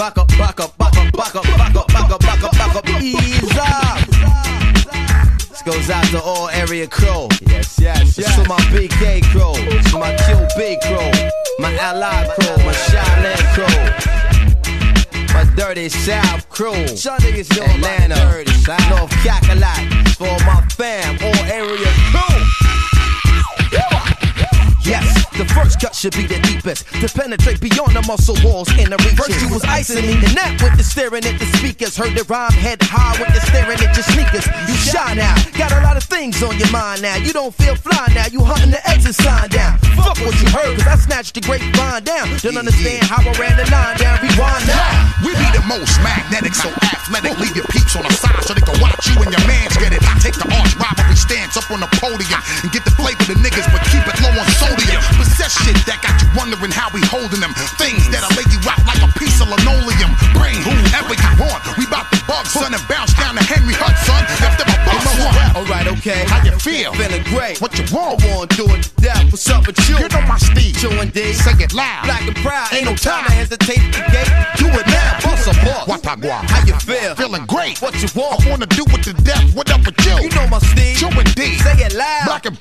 Back up, back up, back up, back up, back up, back up, back up, back up. Ease up. This goes out to all area crew. Yes, yes, yes. To my big gay crew, to my kill big crew, my ally crew, my Shaolin crew. My dirty South crew, y'all niggas know Atlanta, North Carolina for my fam, all area should be the deepest to penetrate beyond the muscle walls in the reaches. First you was icing me, and that with the staring at the speakers. Heard the rhyme head high with the staring at your sneakers. You shy now, got a lot of things on your mind now. You don't feel fly now, you hunting the exit sign down. Fuck what you heard, cause I snatched the grapevine down. Don't understand how I ran the line down. Rewind now. We be the most magnetic, so athletic. Leave your peeps on the side so they can watch you and your mans get it. I take the arch rivalry stance up on the podium and get the flavor the niggas, you wondering how we holding them. Things that'll lay you out like a piece of linoleum. Bring whoever you want. We bout to bug, son, and bounce down to Henry Hudson. After my boss one. Alright, okay. How you feel? Feeling great. What you want? I want? wanna do it to death. What's up with you? You know my. Joe and D. Say it loud. Black and proud. Ain't no time to hesitate at the gate. Do it now. Bust a boss. Watagua. How you feel? Feeling great. What you want? I want? wanna do it to death. What up with you? You know my Steve. And D. Say it loud. Black and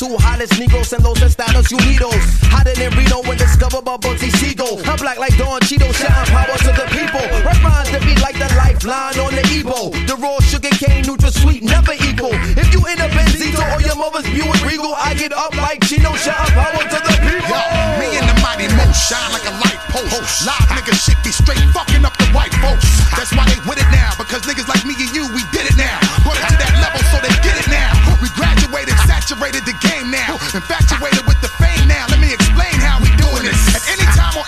two hottest Negros and los Estados Unidos. Hotter than Reno when discovered by Bugsy Siegel. I'm black like Don Cheadle, shouting power to the people. Rhymes that be like the lifeline on the Evo. The raw sugar cane, neutral sweet, never equal. If you in a Benzito or your mother's Buick Regal, I get up like Chino, shouting power to the people. Yo, me and the mighty Mo shine like a light post. Live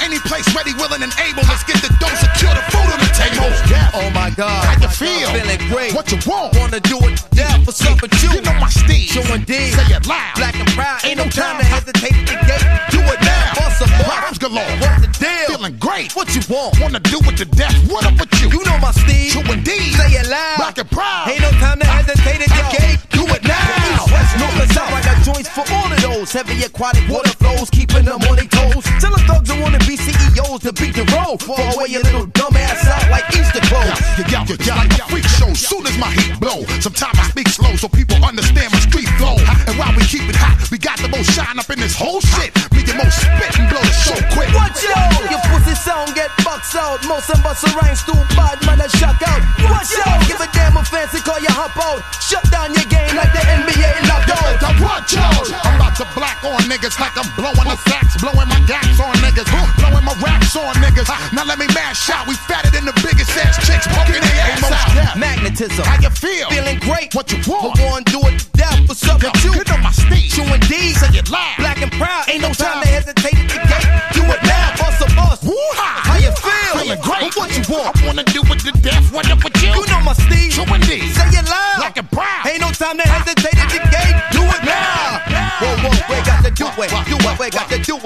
any time or any place, ready, willing, and able. Let's get the dough, secure the food on the table. Yeah. Oh my God. How you feel? Feeling great. What you want? Wanna do it. What's up with you? You know my steed. Joe and D. Say it loud. Black and proud. Ain't no time to hesitate at the gate. Do it now. Busta Rhymes galore. What's the deal? Feeling great. What you want? Wanna do it to death. What up with you? You know my Steve. Joe and D. Say it loud. Black and proud. Ain't no time to hesitate at the gate. do it now. East, west, north, and south. I got joints for all of those. Heavy aquatic water flows, keeping them on their toes. Tell the thugs who wanna be CEOs to beat the road. Fall away your little dumb ass out like Easter clothes. Yeah, yeah, yeah, like a freak show. Soon as my heat blow, sometimes I speak slow so people understand my street flow. And while we keep it hot, we got the most shine up in this whole shit. Me the most spit and blow the show quick. Watch out! Your pussy sound get bucks out. Most of us rhymes too bad, man, I shock out. Watch out! Give a damn a fancy call you hop out. Shut down your game like the NBA lockdown. Watch out! To black on niggas like I'm blowing the sax, blowing my gaps on niggas, blowing my raps on niggas. Now let me mash out. We fatter than the biggest ass chicks, poking their ass out. Magnetism. How you feel? Feeling great. What you want? Want to do it to death. What's up Yo, with you? you know my steed. You and D. Say it loud. Black and proud. Ain't no time to hesitate at the gate. Do it now. Bust a bust. Woo-ha! How you feel? Feeling great. What you want? I wanna do it to death. What up with you? You know my Steve. Joe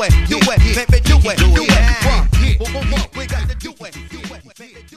it, do it, do it. do it, do it. We got to do it.